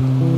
Mm-hmm.